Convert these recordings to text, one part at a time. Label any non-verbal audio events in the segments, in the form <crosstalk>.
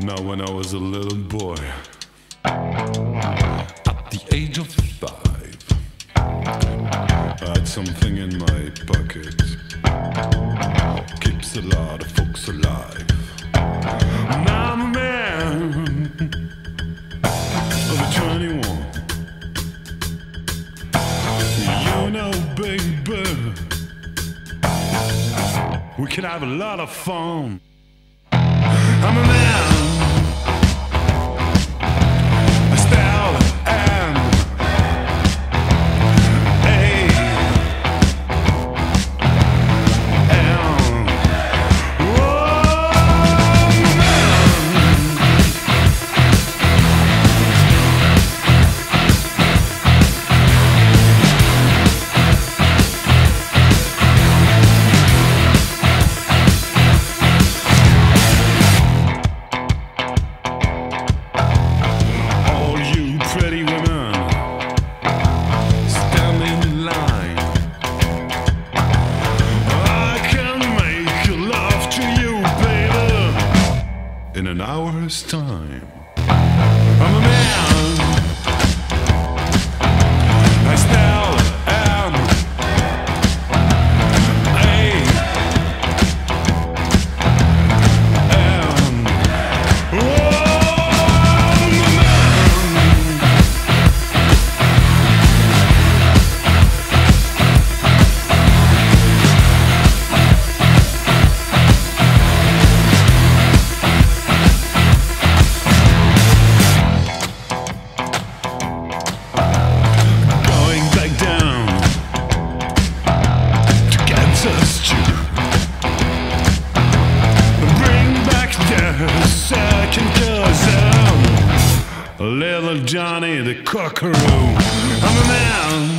Now, when I was a little boy, at the age of five, I had something in my pocket. Keeps a lot of folks alive. Now I'm a man of 21. You know, baby, we can have a lot of fun. I'm a man. Johnny the Cockaroo. I'm a man.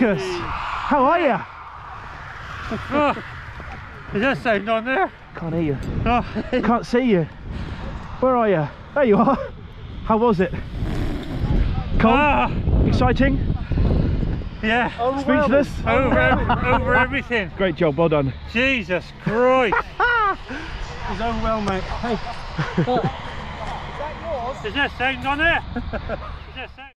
Marcus, how are you? Oh, is that sound on there? Can't hear you. Oh, Can't see you. Where are you? There you are. How was it? Cold? ah, Exciting? yeah. Speechless? Over, over everything. Great job, well done. Jesus Christ. <laughs> He's overwhelmed, mate. Hey. Is That yours? Is that sound on there? <laughs> Is that sound?